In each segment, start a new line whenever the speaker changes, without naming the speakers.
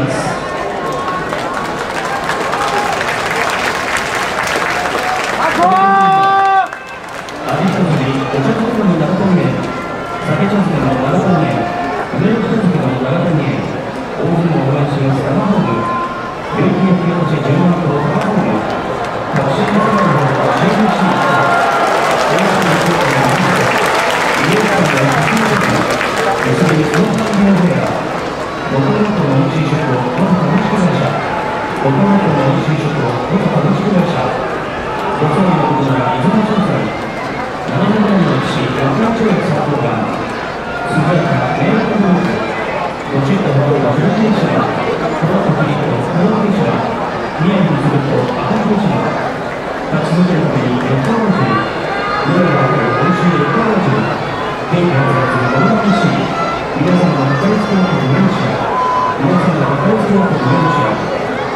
Thomas. 岡山県のお色をい株式会社ご葬儀の行は伊沢商材長野県の市八倉町駅札幌間鈴鹿名誉ブロックご注意のほどは宮城市この国と香川宮城にすると赤城市は立ち続けるたいに横浜市上野は今週横浜市天気の夏の大垣市皆様の大好きな国の市皆様の大好きな国の市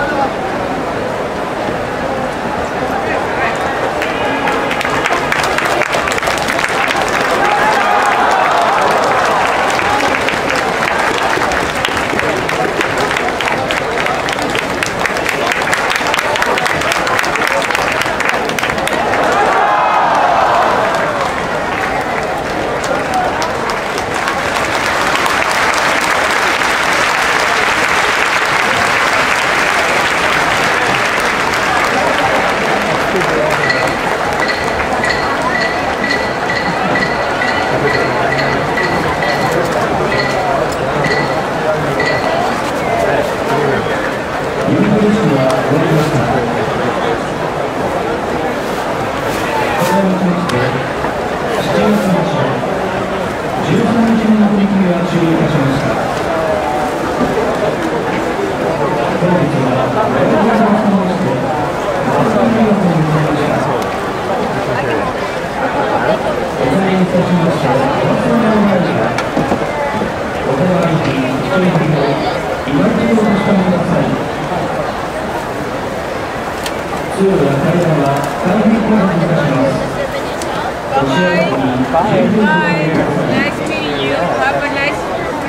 Hadi bakalım. Bye. Bye. Nice meeting you. Have a nice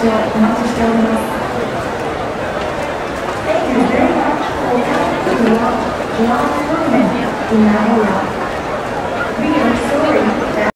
手をお待ちしております。Thank you very much for coming to your last moment in Nagoya.